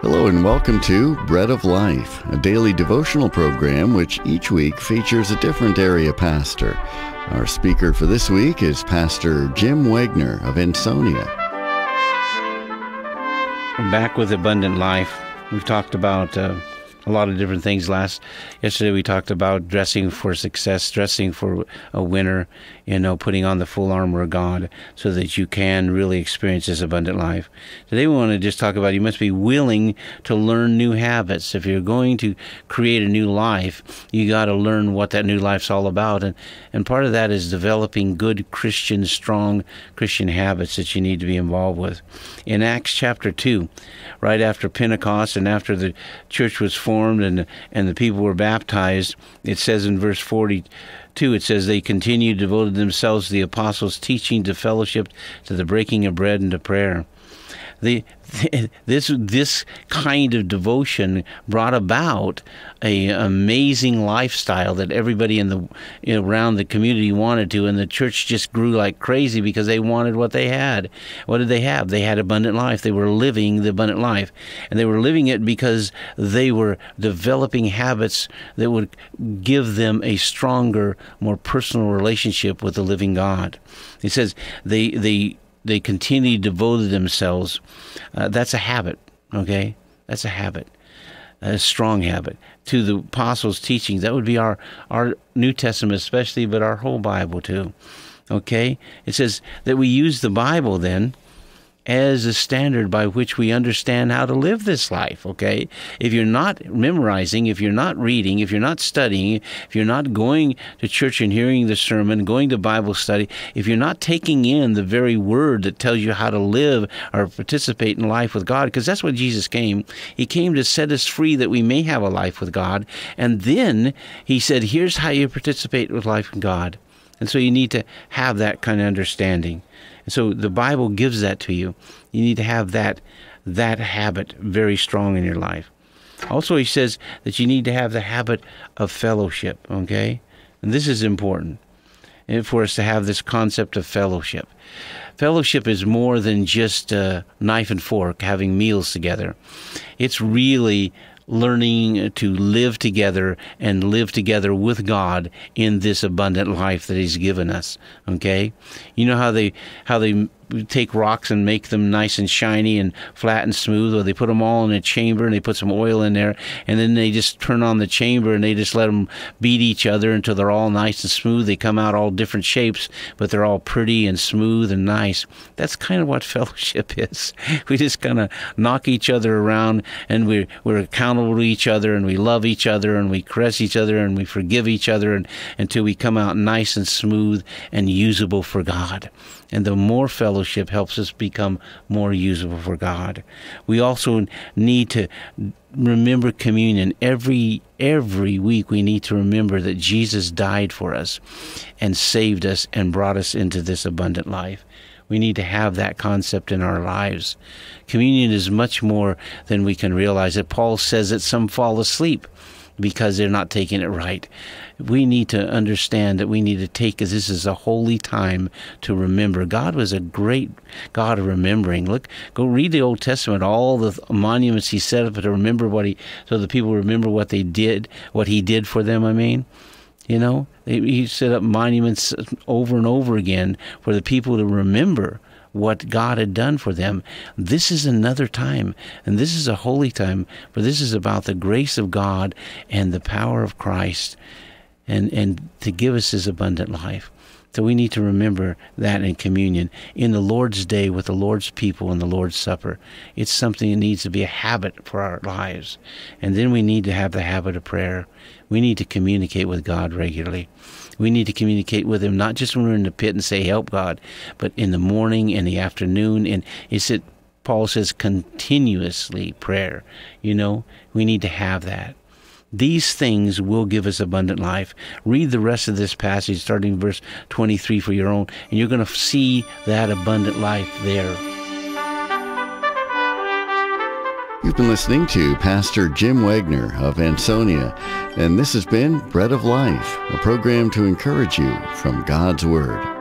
Hello and welcome to Bread of Life, a daily devotional program which each week features a different area pastor. Our speaker for this week is Pastor Jim Wegner of Ansonia. Back with Abundant Life. We've talked about uh, a lot of different things. Last yesterday we talked about dressing for success, dressing for a winner, you know, putting on the full armor of God so that you can really experience this abundant life. Today we want to just talk about you must be willing to learn new habits. If you're going to create a new life, you got to learn what that new life's all about and and part of that is developing good Christian strong Christian habits that you need to be involved with. In Acts chapter 2, right after Pentecost and after the church was formed formed and and the people were baptized. It says in verse 42, it says they continued devoted themselves to the apostles' teaching, to fellowship, to the breaking of bread, and to prayer the, this this kind of devotion brought about a amazing lifestyle that everybody in the around the community wanted to, and the church just grew like crazy because they wanted what they had. What did they have? They had abundant life. They were living the abundant life, and they were living it because they were developing habits that would give them a stronger, more personal relationship with the living God. He says they they they continually devoted themselves. Uh, that's a habit, okay? That's a habit, a strong habit to the apostles' teachings. That would be our our New Testament, especially, but our whole Bible too. Okay, it says that we use the Bible then as a standard by which we understand how to live this life, okay? If you're not memorizing, if you're not reading, if you're not studying, if you're not going to church and hearing the sermon, going to Bible study, if you're not taking in the very word that tells you how to live or participate in life with God, because that's what Jesus came. He came to set us free that we may have a life with God. And then he said, here's how you participate with life with God. And so you need to have that kind of understanding. And so the Bible gives that to you. You need to have that that habit very strong in your life. Also, he says that you need to have the habit of fellowship, okay? And this is important eh, for us to have this concept of fellowship. Fellowship is more than just a knife and fork, having meals together. It's really learning to live together and live together with God in this abundant life that He's given us. Okay, you know how they how they take rocks and make them nice and shiny and flat and smooth, or they put them all in a chamber and they put some oil in there, and then they just turn on the chamber and they just let them beat each other until they're all nice and smooth. They come out all different shapes, but they're all pretty and smooth and nice. That's kind of what fellowship is. We just kind of knock each other around, and we're we're accountable to each other, and we love each other, and we caress each other, and we forgive each other, and until we come out nice and smooth and usable for God. And the more fellowship helps us become more usable for God. We also need to remember communion every every week we need to remember that Jesus died for us and saved us and brought us into this abundant life. We need to have that concept in our lives. Communion is much more than we can realize it. Paul says that some fall asleep because they're not taking it right. We need to understand that we need to take this is a holy time to remember. God was a great God of remembering. Look, go read the Old Testament, all the monuments he set up to remember what he, so the people remember what they did, what he did for them. I mean, you know, he set up monuments over and over again for the people to remember what God had done for them. This is another time, and this is a holy time, for this is about the grace of God and the power of Christ and, and to give us his abundant life. So we need to remember that in communion, in the Lord's day with the Lord's people in the Lord's Supper. It's something that needs to be a habit for our lives. And then we need to have the habit of prayer. We need to communicate with God regularly. We need to communicate with Him not just when we're in the pit and say, Help God, but in the morning, in the afternoon. And is it, Paul says, continuously prayer. You know, we need to have that. These things will give us abundant life. Read the rest of this passage, starting verse 23 for your own, and you're going to see that abundant life there. You've been listening to Pastor Jim Wegner of Ansonia, and this has been Bread of Life, a program to encourage you from God's Word.